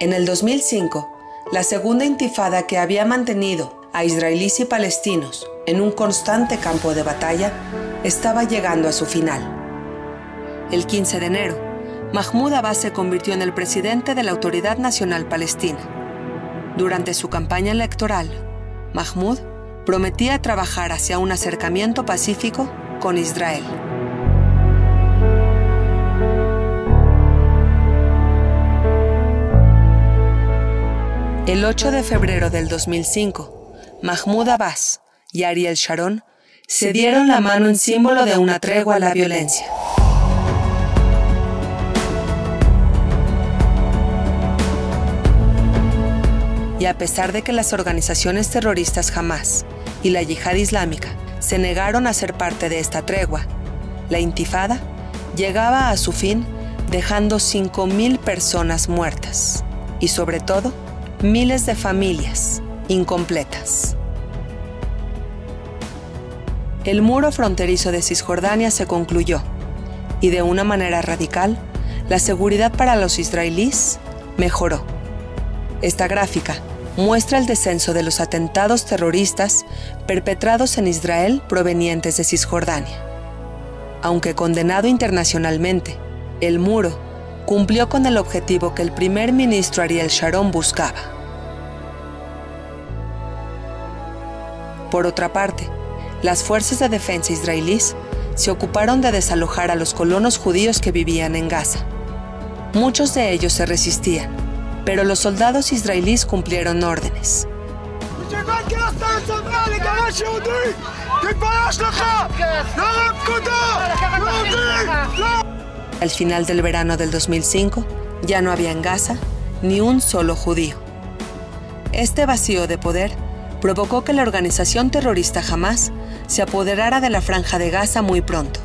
En el 2005, la segunda intifada que había mantenido a israelíes y palestinos en un constante campo de batalla estaba llegando a su final. El 15 de enero, Mahmoud Abbas se convirtió en el presidente de la Autoridad Nacional Palestina. Durante su campaña electoral, Mahmoud prometía trabajar hacia un acercamiento pacífico con Israel. El 8 de febrero del 2005, Mahmoud Abbas y Ariel Sharon se dieron la mano en símbolo de una tregua a la violencia. Y a pesar de que las organizaciones terroristas Hamas y la Yihad Islámica se negaron a ser parte de esta tregua, la intifada llegaba a su fin dejando 5.000 personas muertas y sobre todo miles de familias incompletas. El muro fronterizo de Cisjordania se concluyó y de una manera radical, la seguridad para los israelíes mejoró. Esta gráfica muestra el descenso de los atentados terroristas perpetrados en Israel provenientes de Cisjordania. Aunque condenado internacionalmente, el muro cumplió con el objetivo que el primer ministro Ariel Sharon buscaba. Por otra parte, las fuerzas de defensa israelíes se ocuparon de desalojar a los colonos judíos que vivían en Gaza. Muchos de ellos se resistían, pero los soldados israelíes cumplieron órdenes. Al final del verano del 2005, ya no había en Gaza ni un solo judío. Este vacío de poder provocó que la organización terrorista Hamas se apoderara de la franja de Gaza muy pronto,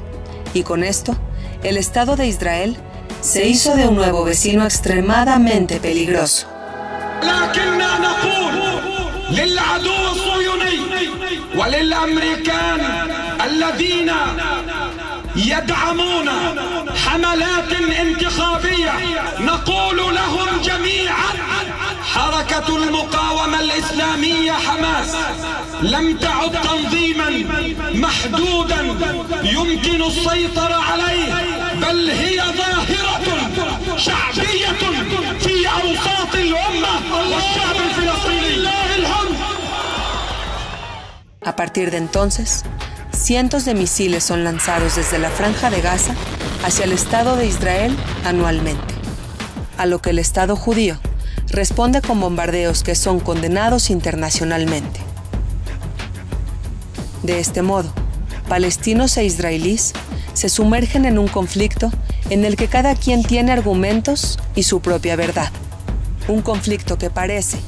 y con esto, el Estado de Israel se hizo de un nuevo vecino extremadamente peligroso. يدعمون حملات انتخابية نقول لهم جميعا حركة المقاومة الإسلامية حماس. لم تعد تنظيما محدودا يمكن السيطرة عليه بل هي ظاهرة شعبية في أوساط الأمة والشعب الفلسطيني. A partir de entonces, cientos de misiles son lanzados desde la franja de Gaza hacia el Estado de Israel anualmente, a lo que el Estado judío responde con bombardeos que son condenados internacionalmente. De este modo, palestinos e israelíes se sumergen en un conflicto en el que cada quien tiene argumentos y su propia verdad. Un conflicto que parece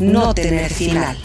no tener final.